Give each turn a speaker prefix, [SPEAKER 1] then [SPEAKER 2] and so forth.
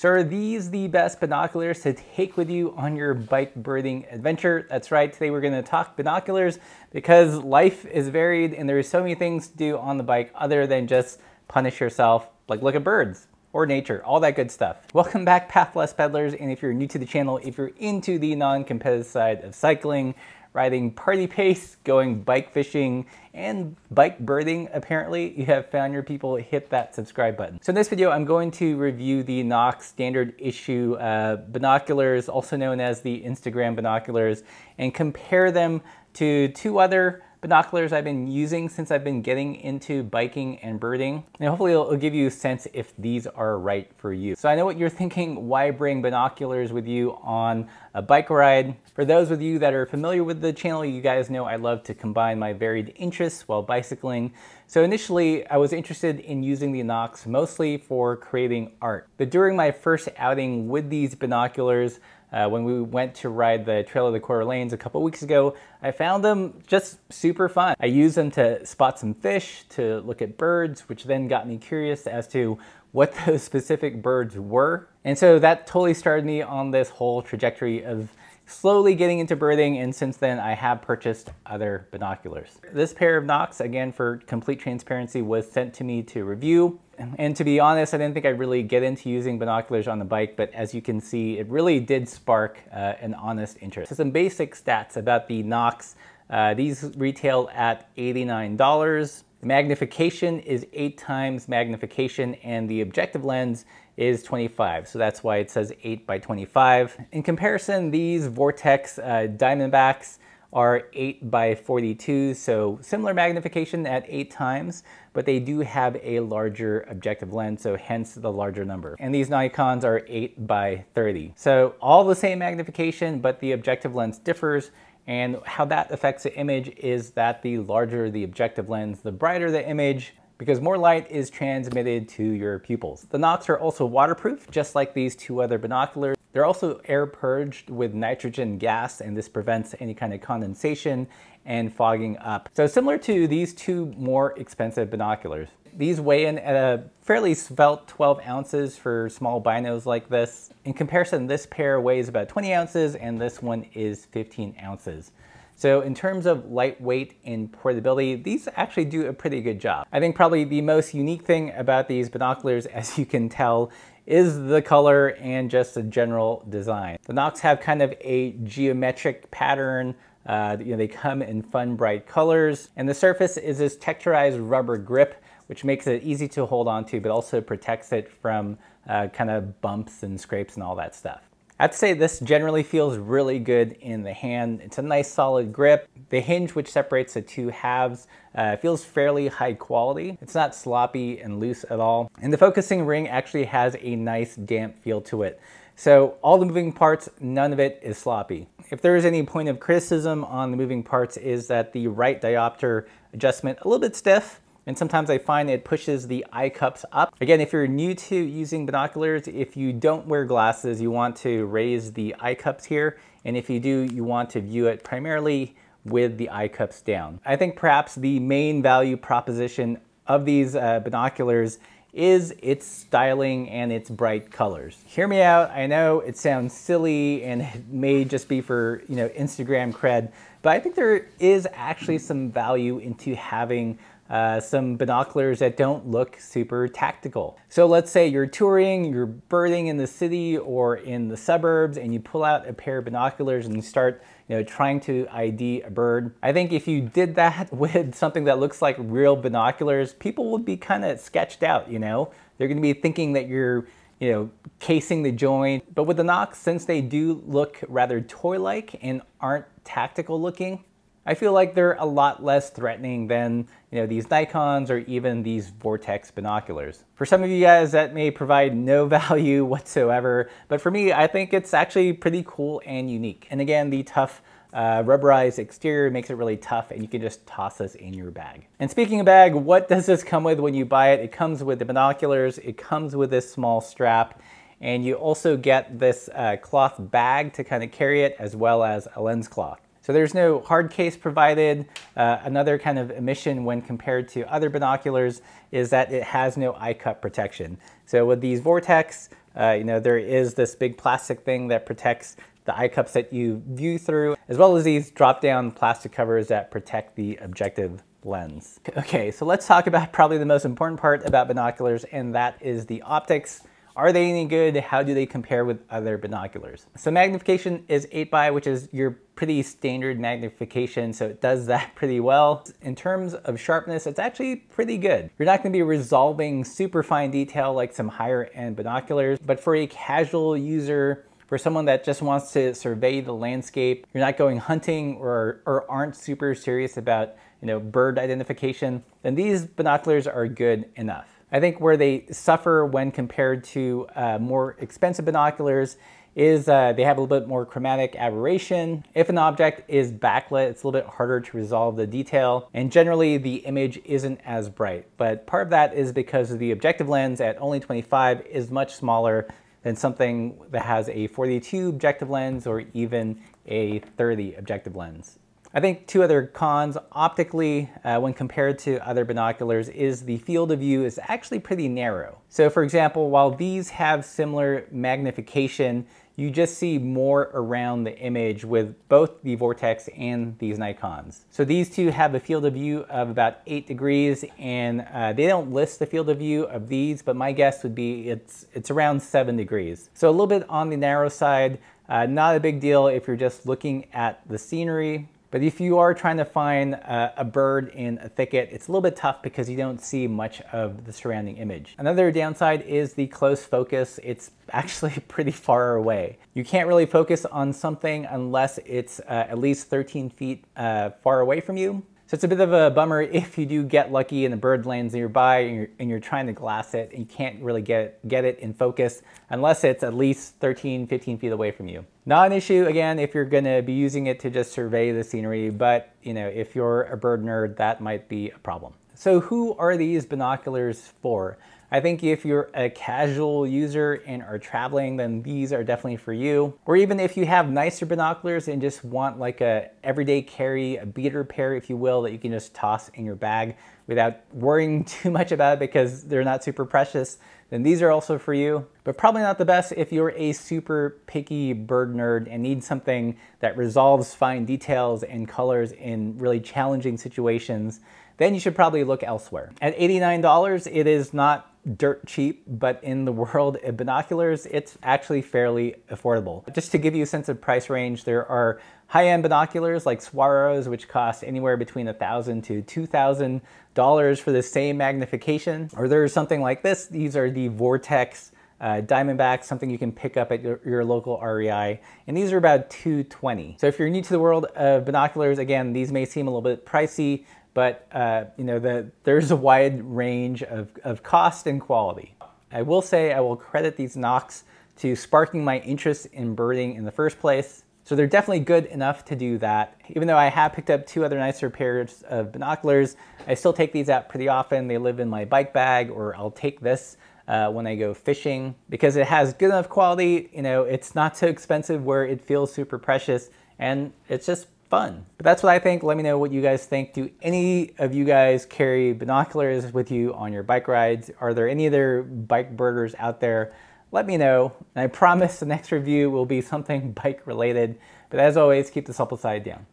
[SPEAKER 1] So are these the best binoculars to take with you on your bike birding adventure? That's right, today we're gonna talk binoculars because life is varied and there's so many things to do on the bike other than just punish yourself, like look at birds or nature, all that good stuff. Welcome back Pathless Peddlers, and if you're new to the channel, if you're into the non-competitive side of cycling, riding party pace, going bike fishing, and bike birding, apparently, you have found your people, hit that subscribe button. So in this video, I'm going to review the NOCS standard issue uh, binoculars, also known as the Instagram binoculars, and compare them to two other binoculars I've been using since I've been getting into biking and birding. And hopefully it'll, it'll, give you a sense if these are right for you. So I know what you're thinking, why bring binoculars with you on a bike ride? For those of you that are familiar with the channel, you guys know I love to combine my varied interests while bicycling. So initially I was interested in using the NOCS mostly for creating art. But during my first outing with these binoculars, uh, when we went to ride the Trail of the Coeur d'Alenes a couple weeks ago, I found them just super fun. I used them to spot some fish, to look at birds, which then got me curious as to what those specific birds were. And so that totally started me on this whole trajectory of slowly getting into birding and since then I have purchased other binoculars. This pair of NOCS, again for complete transparency, was sent to me to review. And to be honest, I didn't think I'd really get into using binoculars on the bike, but as you can see, it really did spark uh, an honest interest. So some basic stats about the NOCS. Uh, these retail at $89. The magnification is eight times magnification and the objective lens is 25. So that's why it says 8 by 25. In comparison, these Vortex uh, Diamondbacks are 8 by 42, so similar magnification at 8 times, but they do have a larger objective lens, so hence the larger number. And these Nikons are 8 by 30. So all the same magnification, but the objective lens differs, and how that affects the image is that the larger the objective lens, the brighter the image, because more light is transmitted to your pupils. The NOCS are also waterproof, just like these two other binoculars. They're also air purged with nitrogen gas, and this prevents any kind of condensation and fogging up. So similar to these two more expensive binoculars. These weigh in at a fairly svelte 12 ounces for small binos like this. In comparison, this pair weighs about 20 ounces and this one is 15 ounces. So in terms of lightweight and portability, these actually do a pretty good job. I think probably the most unique thing about these binoculars, as you can tell, is the color and just the general design. The NOCS have kind of a geometric pattern uh, you know, they come in fun, bright colors. And the surface is this texturized rubber grip, which makes it easy to hold onto, but also protects it from uh, kind of bumps and scrapes and all that stuff. I'd say this generally feels really good in the hand. It's a nice solid grip. The hinge which separates the two halves uh, feels fairly high quality. It's not sloppy and loose at all. And the focusing ring actually has a nice damp feel to it. So all the moving parts, none of it is sloppy. If there is any point of criticism on the moving parts is that the right diopter adjustment a little bit stiff, and sometimes I find it pushes the eye cups up. Again, if you're new to using binoculars, if you don't wear glasses, you want to raise the eye cups here, and if you do, you want to view it primarily with the eye cups down. I think perhaps the main value proposition of these uh, binoculars is its styling and its bright colors. Hear me out, I know it sounds silly and it may just be for you know Instagram cred, but I think there is actually some value into having uh, some binoculars that don't look super tactical. So let's say you're touring, you're birding in the city or in the suburbs and you pull out a pair of binoculars and you start you know, trying to ID a bird. I think if you did that with something that looks like real binoculars, people would be kind of sketched out, you know? They're gonna be thinking that you're you know, casing the joint. But with the NOCS, since they do look rather toy-like and aren't tactical looking, I feel like they're a lot less threatening than you know these Nikons or even these Vortex binoculars. For some of you guys that may provide no value whatsoever, but for me I think it's actually pretty cool and unique. And again, the tough uh, rubberized exterior makes it really tough and you can just toss this in your bag. And speaking of bag, what does this come with when you buy it? It comes with the binoculars, it comes with this small strap, and you also get this uh, cloth bag to kind of carry it as well as a lens cloth. So there's no hard case provided. Uh, another kind of omission when compared to other binoculars is that it has no eye cup protection. So with these Vortex Uh, you know, there is this big plastic thing that protects the eye cups that you view through, as well as these drop down plastic covers that protect the objective lens. Okay, so let's talk about probably the most important part about binoculars, and that is the optics. Are they any good? How do they compare with other binoculars? So magnification is 8 by, which is your pretty standard magnification, so it does that pretty well. In terms of sharpness, it's actually pretty good. You're not gonna be resolving super fine detail like some higher end binoculars, but for a casual user, for someone that just wants to survey the landscape, you're not going hunting or, or aren't super serious about you know, bird identification, then these binoculars are good enough. I think where they suffer when compared to uh, more expensive binoculars is uh, they have a little bit more chromatic aberration. If an object is backlit, it's a little bit harder to resolve the detail, and generally the image isn't as bright. But part of that is because the objective lens at only 25 is much smaller than something that has a 42 objective lens or even a 30 objective lens. I think two other cons optically uh, when compared to other binoculars is the field of view is actually pretty narrow. So for example, while these have similar magnification, you just see more around the image with both the Vortex and these Nikons. So these two have a field of view of about 8 degrees and uh, they don't list the field of view of these, but my guess would be it's, it's around 7 degrees. So a little bit on the narrow side, uh, not a big deal if you're just looking at the scenery but if you are trying to find a, bird in a thicket, it's a little bit tough because you don't see much of the surrounding image. Another downside is the close focus. It's actually pretty far away. You can't really focus on something unless it's uh, at least 13 feet uh, far away from you. So it's a bit of a bummer if you do get lucky and the bird lands nearby and you're, and you're, trying to glass it and you can't really get, get it in focus unless it's at least 13, 15 feet away from you. Not an issue, again, if you're gonna be using it to just survey the scenery, but you know, if you're a bird nerd, that might be a problem. So who are these binoculars for? I think if you're a casual user and are traveling, then these are definitely for you. Or even if you have nicer binoculars and just want like a everyday carry, a beater pair, if you will, that you can just toss in your bag without worrying too much about it because they're not super precious, then these are also for you. But probably not the best if you're a super picky bird nerd and need something that resolves fine details and colors in really challenging situations, then you should probably look elsewhere. At $89, it is not dirt cheap, but in the world of binoculars, it's actually fairly affordable. Just to give you a sense of price range, there are high-end binoculars like Swaros, which cost anywhere between 1,000 to $2,000 for the same magnification. Or there's something like this. These are the Vortex uh, Diamondback, something you can pick up at your, your, local REI, and these are about 220. So if you're new to the world of binoculars, again, these may seem a little bit pricey, but uh, you know the, there's a wide range of, of cost and quality. I will say I will credit these NOCS to sparking my interest in birding in the first place. So they're definitely good enough to do that. Even though I have picked up two other nicer pairs of binoculars, I still take these out pretty often. They live in my bike bag or I'll take this uh, when I go fishing because it has good enough quality. You know, it's not so expensive where it feels super precious and it's just fun. But that's what I think. Let me know what you guys think. Do any of you guys carry binoculars with you on your bike rides? Are there any other bike birders out there? Let me know. And I promise the next review will be something bike related. But as always, keep the supple side down.